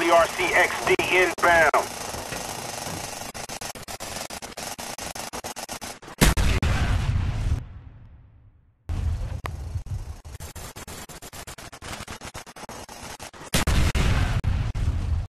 Friendly RCXD inbound.